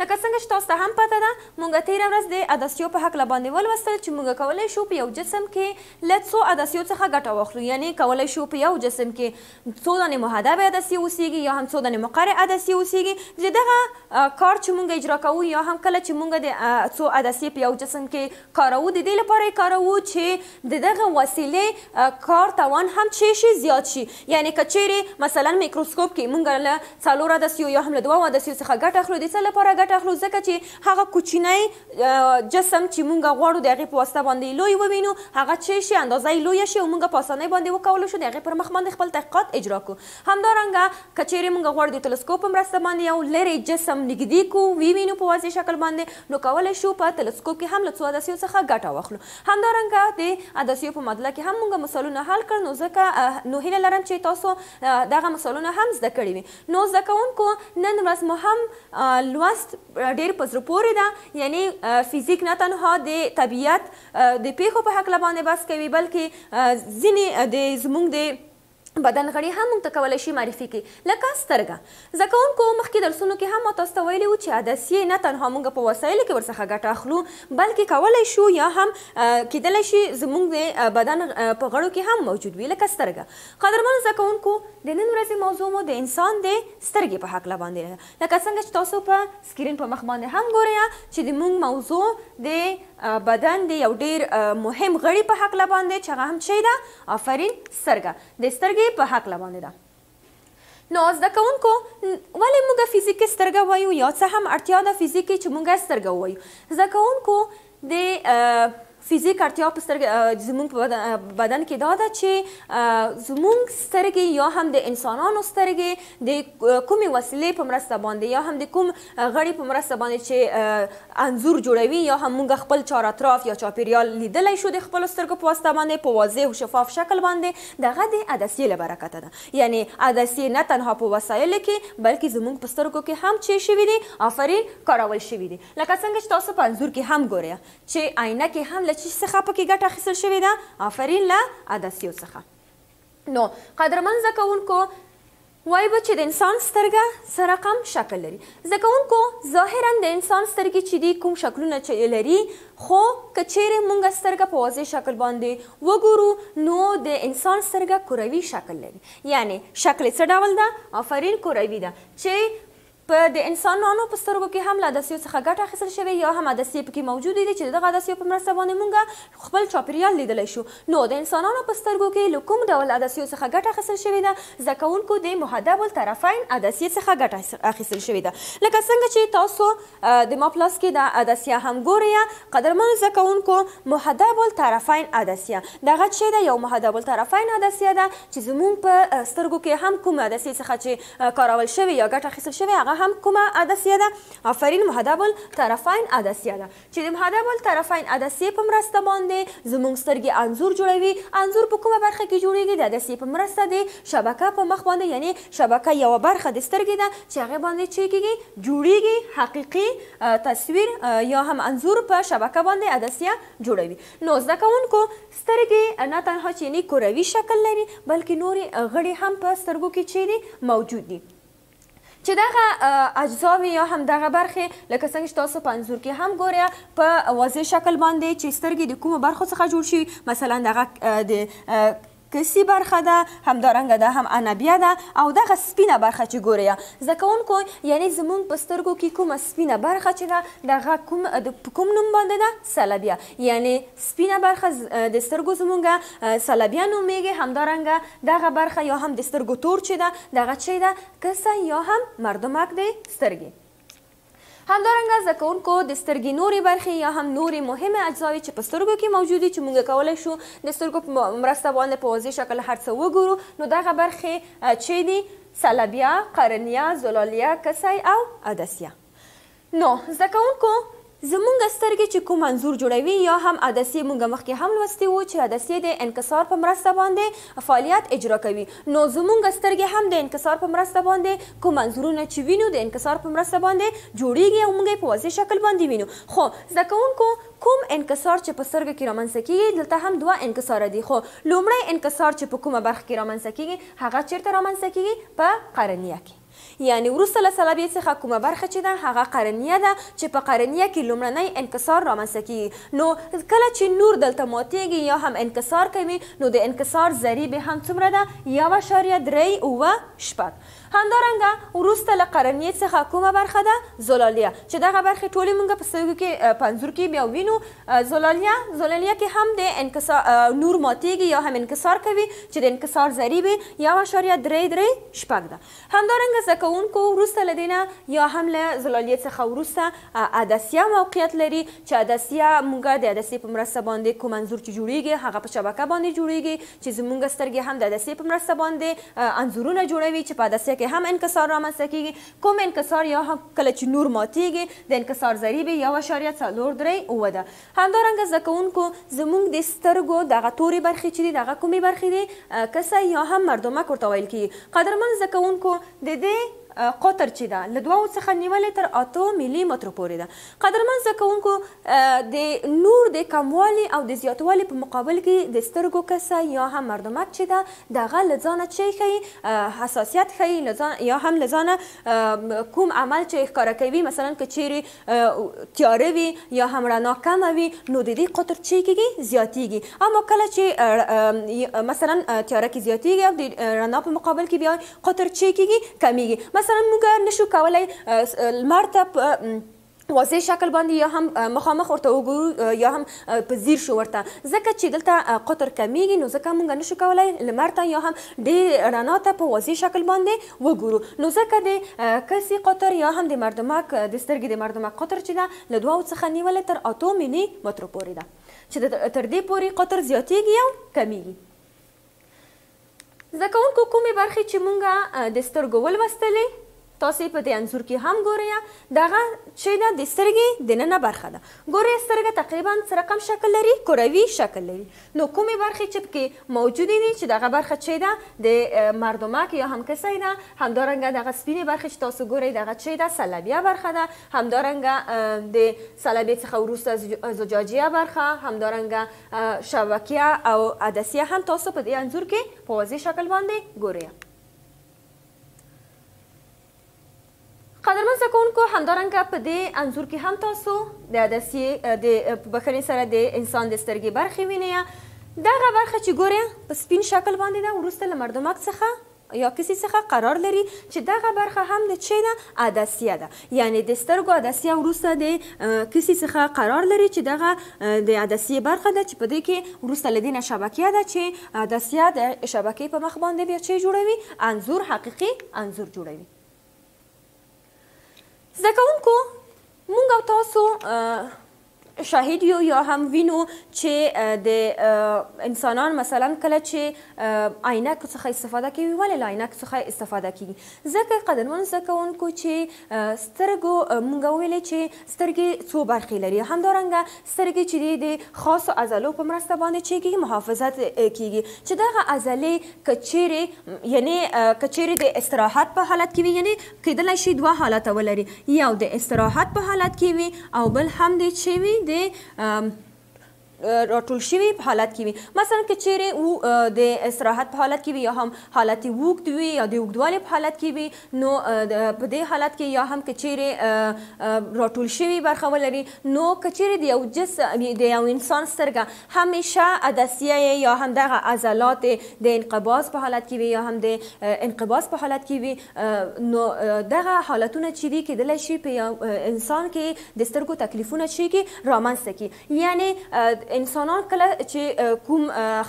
لکه څنګه چې تاسو ته هم پته ده، موږ تېره ورځ د عدسیو په هکله باندې ولوستل چې موږ کولای شو په یو جسم کې له څو عدسیو څخه ګټه واخلو، یعنې کولای شو په یو جسم کې څو دانې محدبې عدسیې اوسېږي یا هم څو دانې مقرع عدسیې اوسېږي، د دغه کار چې موږ اجرا کوو یا هم کله چې موږ د څو عدسیې په یو جسم کې کاروو د دې لپاره یې کاروو چې د دغه وسیلې کار توان هم چې شي زیات شي یعنې که چېرې مثلا میکروسکوپ کې مونږ له څلور عدسیو یا هم له دوو عدسیو څخه ګټه اخلو د څه لپاره ګټه اخلو ځکه چې هغه کوچینی جسم چې مونږ غواړو د هغې په واسطه باندې لوی ووینو هغه چې شي اندازه یې لویه شي او مونږ په اسانۍ باندې وکولای شو د هغې پر مخ باندې خپل تحقیقات اجرا کړو همدارنګه که چیرې موږ غواړو د تلسکوپ په مرسته باندې یو لرې جسم نږدې کړو، ویې وینو په واضح شکل باندې، نو کولی شو په تلسکوپ کې هم له څو عدسیو څخه ګټه واخلو. همدارنګه د عدسیو په معادله کې هم موږ مثالونه حل کړل، نو ځکه نو هیله لرم چې تاسو دغه مثالونه هم زده کړي وي. نو زده کوونکو نن ورځ مو هم لوست ډیر په زړه پورې ده، یعنې فزیک نه تنها د طبیعت د پیښو په هکله باندې بحث کوي، بلکې ځینې د زموږ د بدن غړي هم موږ ته کولای شي معرفي کړي لکه سترګه. زده کوونکو مخکې درسونو کې هم ما تاسو ته ویلي وو چې عدسیې نه تنها موږ په وسایلو کې ورڅخه ګټه اخلو بلکې کولای شو یا هم کیدلای شي زموږ د بدن په غړو کې هم موجود وي لکه سترګه. قدرمنو زده کوونکو د نن ورځې موضوع مو د انسان د سترګې په هکله باندې ده لکه څنګه چې تاسو په. سکرین په مخ باندې هم ګوریا چې د مونږ موضوع د بدن د یو ډیر مهم غړي په حق لباندې چې هغه هم چي ده آفرین سترګه د سترګې په حق لباندې ده نو زده کوونکو ولې موږ فزیکي سترګه وایو یا څه هم اړتیا ده فزیکي چې موږ سترګه وایو زده کوونکو د فزیک اړتیا په سترګ زمونږ په بدن بدن کې دا ده چې زمونږ سترګې یا هم د انسانانو سترګې د کومې وسیلې په مرسته باندې یا هم د کوم غړي په مرسته باندې چې انځور جوړوي یا هم مونږ خپل چار اطراف یا چاپیریال لیدلی شو د خپلو سترګو په واسطه باندې په واضح او شفاف شکل باندې د هغه د عدسیې له برکته ده یعنی عدسیې نه تنها په وسایلو کې بلکې زمونږ په سترګو کې هم چه شوي دي آفرین کارول شوي دي. لکه څنګه چې تاسو په انځور کې هم ګورئ چې آینه کې هم له څه شي څخه په کې ګټه اخیستل شوې ده؟ آفرین له عدسیو څخه. نو قدرمن زده کوونکو! وایي به چې د انسان سترګه څه رقم شکل لري؟ زده کوونکو! ظاهراً د انسان سترګې چې دي کوم شکلونه چې لري خو که چېرې مونږ سترګه په واضح شکل باندې وګورو نو د انسان سترګه کروي شکل لري. یعنې شکل یې څه ډول ده؟ آفرین کروي ده چې په د انسا نانو په سترګو کې هم له عدسیو څخه ګټه اخیستل شوې یا هم عدسیې پکې موجودې دي چې د دغه عدسیو په مرسته باندې مونږ خپل چاپیریال لیدلی شو نو د انسانانو په سترګو کې له کوم ډول عدسیو څخه ګټه اخیستل شوې ده زده کوونکو د محدب الطرفین عدسیې څخه ګټه اخیستل شوې ده لکه څنګه چې تاسو د ما په لاس کې دا عدسیه هم ګورئ قدرمنو زده کوونکو محدب الطرفین عدسیه دغه چې ده یو محدب الطرفین عدسیه ده چې زمونږ په سترګو کې هم کوم عدسیې څخه چې کارول شوې یا ګټه اخیستل شوې هغه هم کومه عدسیه ده؟ آفرین مهدب الطرفین عدسیه ده چې د مهدب الطرفین عدسیې په مرسته باندې زمونږ سترګې انځور جوړوي انځور په کومه برخه کې جوړیږي د عدسیې په مرسته د شبکه په مخ باندې یعنې شبکه یوه برخه د سترګې ده چې هغې باندې چه کیږي جوړیږي حقیقي تصویر یا هم انځور په شبکه باندې عدسیه جوړوي نو زده کوونکو سترګې نه تنها چېني کروي شکل لري بلکې نورې غړي هم په سترګو کې چېني موجود دي چې دغه اجزاوې یا هم دغه برخې لکه څنګه چې تاسو په انځور کې هم ګورئ په واضح شکل باندې چې سترګې د کومو برخو څخه جوړ شوي مثلا دغه د کسی برخه ده همدارنګه دا هم انبیه ده او دغه سپینه برخه چې ګورئ زده کوونکو یعنی زمونږ په سترګو کې کومه سپینه برخه چې ده دغه کوم په کوم نوم باندې ده سلبیه یعنی سپینه برخه د سترګو زمونږ صلبیه نومیږی همدارنګه دغه برخه یا هم د سترګو تور چی ده دغه چی ده کسه یا هم مردمک د سترګی. همدارنګه زده کوونکو د سترګی نوری برخی یا هم نوری مهمی اجزاوی چی په سترګو کی موجود وی چی مونږ کولای شو د سترګو په مرسته باندی په واضح شکل هر څه وګورو نو دغه برخی چی دی صلبیه، قرنیه، زلالیه، کسه او عدسیه. نو زده کوونکو زمونږ سترګې چې کوم انځور جوړوي يا هم عدسيې مونږ مخکې هم لوستي وو چې عدسيې د انکسار په مرسته باندې فعاليت اجرا کوي نو زمونږ سترګې هم د انکسار په مرسته باندې کوم انځورونه چې وينو د انکسار په مرسته باندې جوړيږي او مونږ يې په واضح شکل باندې وينو خو زده کوونکو کوم انکسار چې په سترګو کې رامنځته کيږي دلته هم دوه انکساره دي خو لومړی انکسار چې په کومه برخه کې رامنځته کيږي هغه چيرته رامنځته کيږي په قرنيه کې. یعنی وروسته له صلبیې څخه کومه برخه چې ده هغه قرنیه ده چې په قرنیه کې لومړنی انکسار رامنځته کیږي نو کله چې نور دلته ماتیږي یا هم انکسار کوي نو د انکسار ضریب یې هم څومره ده یو اعشاریه درې اووه شپږ همدارنګه وروسته له قرنیې څخه کومه برخه ده زلالیه چې دغه برخې ټولې مونږ په سترګو کې په انځور کې بیا وینو زلالیه، زلالیه کې هم دې انکسا نور ماتېږي یا هم انکسار کوي چې د انکسار ضریب یې یو اعشاریه درې درې شپږ ده. همدارنګه زده کوونکو وروسته له دې نه یا هم له زلالیې څخه وروسته عدسیه موقعیت لري چې عدسیه موږ د عدسیې په مرسته باندې کوم انځور چې جوړېږي هغه په شبکه باندې جوړېږي چې زموږ سترګې هم د عدسیې په مرسته باندې انځورونه جوړوي چې په عدسیه کې هم انکسار رامنځته کېږي. کوم انکسار یا هم کله چې نور ماتیږي د انکسار ضریب یې یو اعشاریه څلور درې اووه ده همدا رنګه زده کوونکو زموږ د سترګو دغه تورې برخې چې دي دغه کومې برخې دي کسه یا هم مردمک ورته ویل کیږي قدرمن زده کوونکو د دې قطر چې ده له دوو څخه نیولې تر اتو ملي مترو پورې ده قدرمن زده کوونکو! د نور د کموالي او د زياتوالي په مقابل کي د سترګو کسه يا هم مردمک چي ده دغه له ځانه چي ښيي حساسيت ښيي له ځانه يا هم له ځانه کوم عمل چي ښکاره کوي مثلا که چيري تياره وي يا هم رڼا کمه وي نو د دې قطر چي کيږي زياتيږي اما کله چي مثلا تياره کي زياتيږي او د رڼا په مقابل کي بيا قطر چه کیږي کمیږي مثلا موږ نشو کولای لمر ته په واضح شکل باندې یا هم مخامخ ورته وګورو یا هم په ځیر شو ورته ځکه چې دلته قطر کمیږي نو ځکه مونږ نشو کولای لمر ته یا هم ډیر رڼا ته په واضح شکل باندې وګورو نو ځکه د کسی قطر یا هم د مردمک د سترګې د مردمک قطر چې ده له دوه څخه نیولې تر اتو ملي مترو پورې ده چې تر دې پورې قطر زیاتیږي او کمیږي زده کوونکو کومې برخې چې مونږ د سترګو ولوستلې تاسې په دې انځور کې هم ګورئ دغه چې ده د سترګې د ننه برخه ده ګورئ سترګه تقریبا څه رقم شکل لري کروي شکل لري نو کومې برخې چې پکې موجودې دي چې دغه برخه چې ده د مردمک یا هم کسی ده همدارنګه دغه سپینې برخې چې تاسو ګورئ دغه چې ده سلبیه برخه ده همدارنګه د سلبیه څخه وروسته زجاجیه برخه همدارنګه شبکیه او عدسیه هم تاسو په دې انځور کې په واضح شکل باندې ګورئ. قدرمن زده کوونکو همدارنګه په دې انځور کې هم تاسو د عدسیې د بخښنې سره د انسان د سترګې برخې وینئ. دغه برخه چې ګورئ په سپین شکل باندې ده وروسته له مردمک څخه یا کسی څخه قرار لری چی دغه برخه هم د چه نه عدسیه ده یعنی د سترګو عدسیه وروسته د کسی څخه قرار لری چی دغه د عدسیه برخه ده چی په دی کی وروسته له دی نه شبکیه ده چی عدسیه د شبکیه په مخ باندی بیا چه جوړوی انځور حقیقی انځور جوړوی. زده کوونکو مونږ او تاسو شاهد یو یا هم وینو چې د انسانان مثلا کله چې عینک څخه استفاده کوي ولې له عینک څخه استفاده کوي ځکه قدرمن زده کوونکو چې سترګو موږ ویلې چې سترګې څو برخې لري همدارنګه سترګې چې دي د خاصو عضلو په مرسته باندې چې کېږي محافظت کېږي چې دغه عضلې که چېرې یعنې که چېرې د استراحت په حالت کې وي یعنې کېدلای شي دوه حالته ولري یو د استراحت په حالت کې وي او بل هم دې چې وي د راټول شوي په حالت کې وي مثلا که چیرې د استراحت په حالت کې وي یا هم حالت اوږد وي یا د اوږدوالي په حالت کې وي نو په دې حالت کې یا هم که چېرې راټول شوي برخه ولري، نو که چېرې د یو جس، د یو انسان سترګه همېشه عدسیه یې یا هم دغه عضلات یې د انقباض په حالت کې وي یا هم د انقباض په حالت کې وي، نو دغه حالتونه چې دي کېدلی شي په یو انسان کې د سترګو تکلیفونه چې کړي رامنځ ته کړي. یعنې انسانان کله چې کوم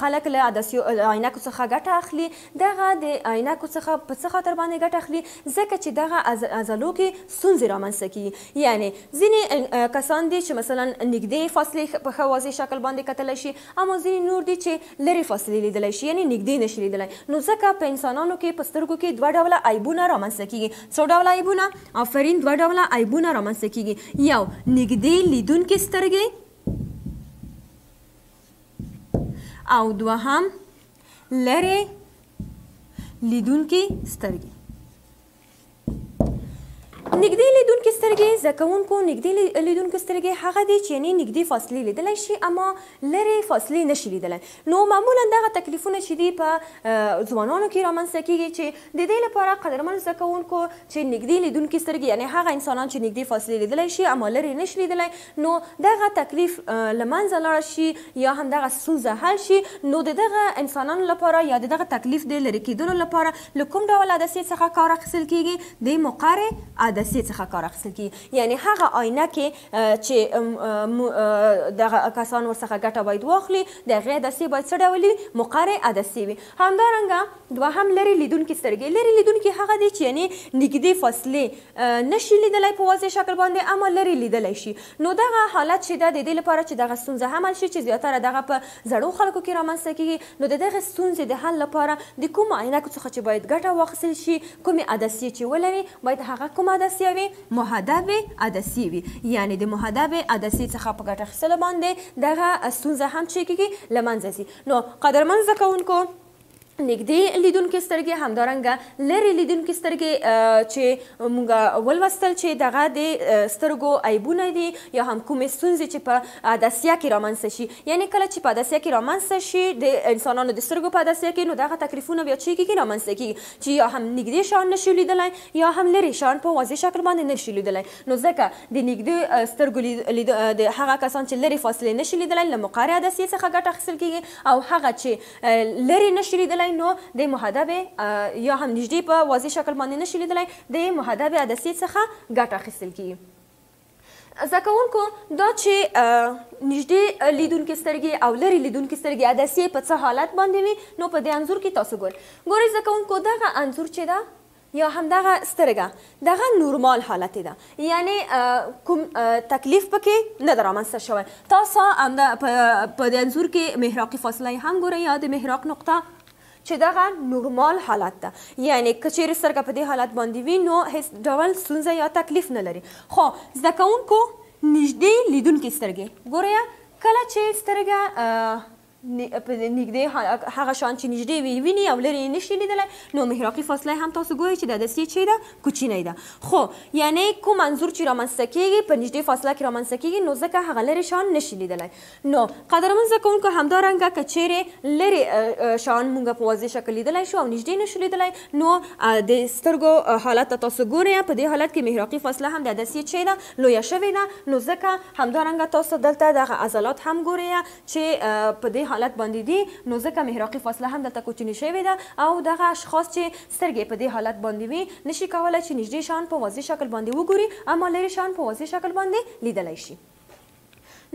خلک له عدسیو، عینکو، څخه ګټه اخلي، دغه د عینکو څخه په څه خاطر باندې ګټه اخلي؟ ځکه چې دغه عضلو کې ستونزې رامنځته کیږي. یعنې ځینې کسان دي چې مثلاً نږدې فاصلې په ښه واضح شکل باندې کتلی شي اما ځینې نور دي چې لرې فاصلې لیدلی شي یعنې نږدې نشي لیدلی نو ځکه په انسانانو کې په سترګو کې دوه ډوله عیبونه رامنځته کیږي. څو ډوله عیبونه؟ آفرین دوه ډوله عیبونه رامنځته کیږي یو نږدې لیدونکې سترګې او دوهم. لرې لیدونکي سترګې نږدې لیدونکي سترګې زده کوونکو نږدې لیدونکو سترګې هغه دي چې یعنې نږدې فاصلې لیدلی شي اما لرې فاصلې نشي لیدلی نو معمولا دغه تکلیفونه چې دي په ځوانانو کې رامنځته کیږي چې د دې لپاره قدرمن زده کوونکو چې نږدې لیدونکي سترګې یعنې هغه انسانان چې نږدې فاصلې لیدلی شي اما لرې نشي لیدلی نو دغه تکلیف له منځه لاړ شي یا هم دغه ستونزه حل شي نو د دغه انسانانو لپاره یا د دغه تکلیف د لرې کېدلو لپاره له کوم ډول عدسې څخه کار اخیستل کېږي؟ د مقر عدسې څخه کار اخیستل کېږي. یعنې هغه آینه کې چې دغه کسان ورڅخه ګټه باید واخلي د هغې عدسې باید څه ډولې وي؟ مقر عدسې وي. همدارنګه دوهم لرې لیدونکې سترګې. لرې لیدونکې هغه دي چې یعنې نږدې فاصلې نه شي لیدلای په واضح شکل باندې اما لرې لیدلای شي نو دغه حالت چې ده د دې لپاره چې دغه ستونزه حمل شي چې زیاتره دغه په زړو خلکو کې رامنځته کیږي نو د دغې ستونزې د حل لپاره د کومو عینکو څخه چې باید ګټه واخیستل شي کومې عدسیې چې ولري باید هغه کومه عدسیه وي؟ محدبې عدسیې وي یعنې د محدبې عدسیې څخه په ګټه اخیستلو باندې دغه ستونزه هم چې کیږي له منځه ځي نو قدرمن زده کوونکو! نږدې لیدونکې سترګې همدارنګه لرې لیدونکې سترګې چې موږ ولوستل چې دغه د سترګو عیبونه دي یا هم کومې ستونزې چې په عدسیه کې رامنځته شي یعنی کله چې په عدسیه کې رامنځته شي د انسانانو د سترګو په عدسیه کې نو دغه تکلیفونه بیا چې کېږي رامنځته کېږي چې یا هم نږدې شان نشو لیدلی یا هم لرې شان په واضح شکل باندې نشو لیدلی نو ځکه د نږدې سترګو لید د هغه کسان چې لرې فاصلې نشي لیدلی له مقعر عدسیې څخه ګټه اخیستل کېږي او هغه چې لرې نه شي ليدلای نو د محدبې يا هم نژدې په واضح شکل باندې نه شي ليدلای د محدبې عدسې څخه ګټه اخيستل کيږي. زده کوونکو دا چې نژدې ليدونکې سترګې او لرې ليدونکې سترګې عدسې په څه حالت باندې وي نو په دې انځور کې تاسو ګورئ. ګورئ زده کوونکو دغه انځور چې ده یا همدغه سترګه دغه نورمال حالت ده یعنی کوم تکلیف پکې نه ده رامنځته شوی تاسو همدا په دې انځور کې محراقي فاصله یې هم ګورئ یا د محراق نقطه چې دغه نورمال حالت ده یعنی که چیرې سترګه په دې حالت باندې وي نو هیڅ ډول ستونزه یا تکلیف نه لري خو زده کوونکو نږدې لیدونکي سترګې ګورئ کله چې سترګه په نږدې هغه شان چې نږدې وي ویني او لرې یې نشي لیدلی نو محراقي فاصله هم تاسو ګورئ چې د عدسیې چي ده کوچینی ده خو یعنې کوم انځور چې رامنځ ته کیږي په نږدې فاصله کې رامنځ ته کیږي نو ځکه هغه لرې شان نشي لیدلی نو قدرمن زده کوونکو همدا رنګه که چیرې لرې شان مونږ په واضح شکل لیدلی شو او نږدې نشو لیدلی نو د سترګو حالت ته تاسو ګورئ په دې حالت کې محراقي فاصله هم د عدسیې چي ده لویه شوې ده نو ځکه همدا رنګه تاسو دلته دغه عضلات هم ګورئ چې په دې حالت باندې دي نو ځکه محراقي فاصله هم دلته کوچني شوې ده او دغه اشخاص چې سترګې په دې حالت باندې وي نشي کولی چې نږدې شیان په واضح شکل باندې وګوري اما لرې شیان په واضح شکل باندې لیدلی شي.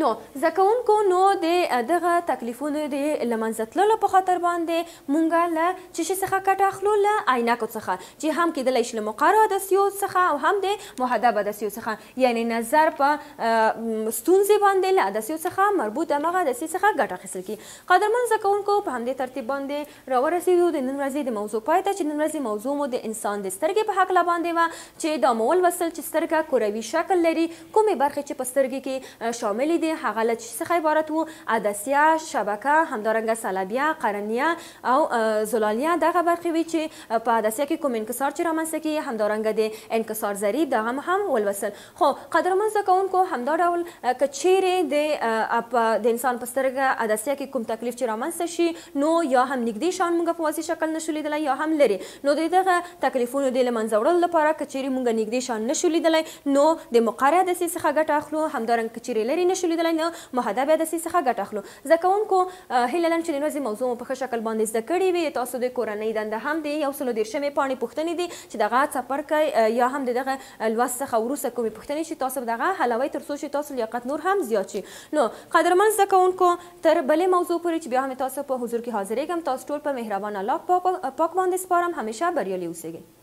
نو زده کوونکو نو د دغه تکلیفونو د له منځه تللو په خاطر باندې مونږ له څه شي څخه کټه اخلو له عینکو څخه چې هم کیدلی شي له مقرو عدسیو څخه او هم د محدب عدسیو څخه یعنی نظر په ستونزی باندی له عدسیو څخه مربوط همغه عدسی څخه ګټه اخیستل کی قدرمن زده کوونکو په همدی ترتیب باندی راورسیدو د نن ورځی د موضوع پای ته چی نن ورځی موضوع مو د انسان د سترګی په هکله باندی وه چی دا مو ولوستل چی سترګه کروی شکل لری کومی برخی چی په سترګی کی شاملی دی هغه له چی څخه عبارت وو عدسیه شبکه همدارنګه صلبیه قرنیه او زلالیه دغه برخی وی چی په حدثیه کې کوم انکسار چې رامنځته کېږي همدارنګه دې انکسار ضریب دغه مو هم ولوستل خو قدرمن زده کوونکو همدا ډول که چېرې د په د انسان په سترګه عدسیه کې کوم تکلیف چې رامنځته شي نو یا هم نږدې شیان مونږ په واضح شکل نشو لیدلی یا هم لرې نو د دغه تکلیفونو دې له منځه وړلو لپاره که چېرې مونږ نږدې شیان نشو لیدلی نو د مقعرې عدسیې څخه ګټه اخلو همدارنګه که چېرې لرې نشو لیدلی نو محدبې عدسیې څخه ګټه اخلو. زده کوونکو! هیله لرم چې نن ورځې موضوع مو په ښه شکل باندې زده کړې وي. تاسو د کورنۍ دنده هم د یو سلو دېرشمې پاڼې پوښتنې دي چې دغه څپرکی یا هم د دغه لوست څخه وروسته کومې پوښتنې چې تاسو به دغه حلوئ تر څو چې ستاسو لیاقت نور هم زیات شي. نو قدرمن زده کوونکو! تر بلې موضوع پورې چې بیا هم د تاسو په حضور کې حاضرېږم، تاسو ټول په مهربان الله پاک باندې سپارم. همیشه بریالي اوسېږئ.